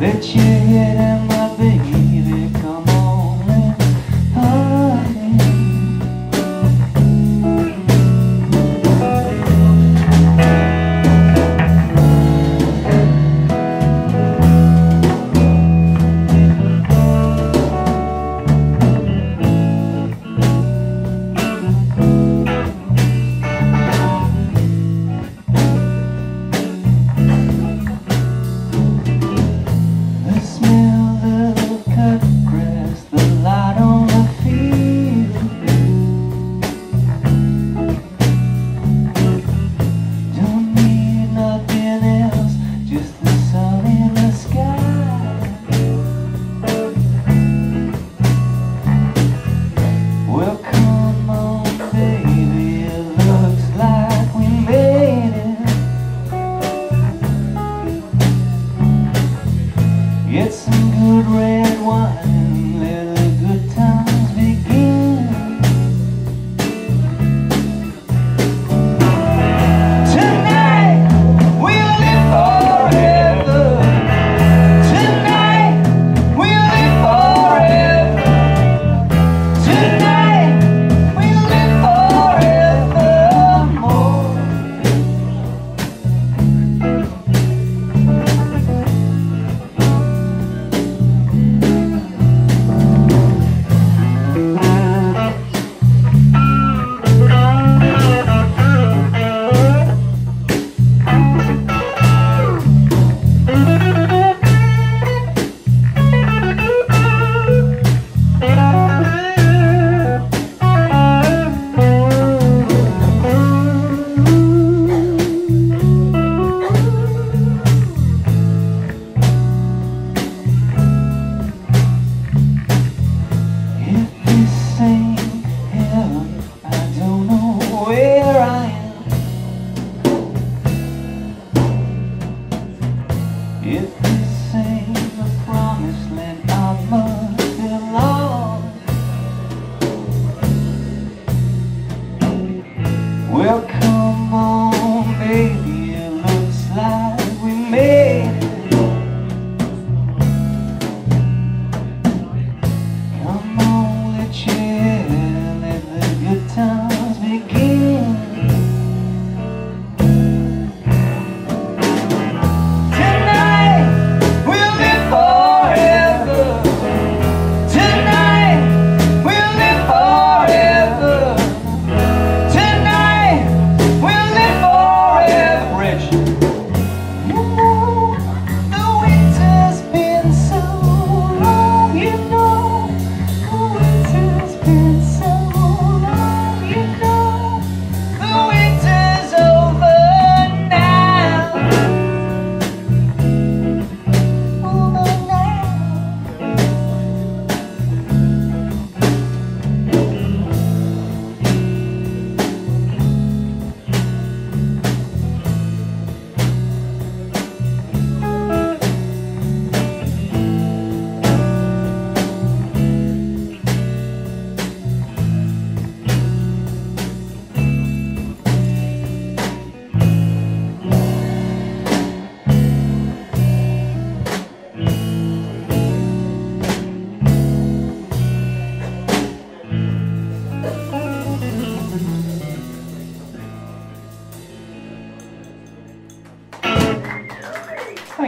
Let you hear my baby If this ain't the promised land, I must be. Welcome.